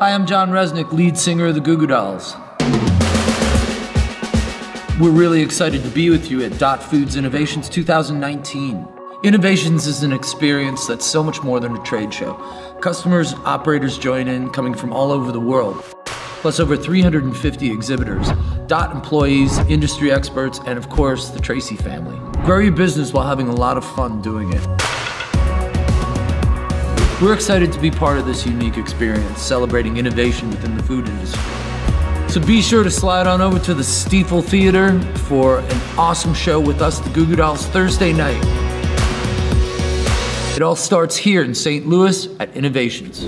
Hi, I'm John Rzeznik, lead singer of the Goo Goo Dolls. We're really excited to be with you at Dot Foods Innovations 2019. Innovations is an experience that's so much more than a trade show. Customers, operators join in, coming from all over the world, plus over 350 exhibitors, DOT employees, industry experts, and of course, the Tracy family. Grow your business while having a lot of fun doing it. We're excited to be part of this unique experience, celebrating innovation within the food industry. So be sure to slide on over to the Stifel Theater for an awesome show with us, the Goo Goo Dolls, Thursday night. It all starts here in St. Louis at Innovations.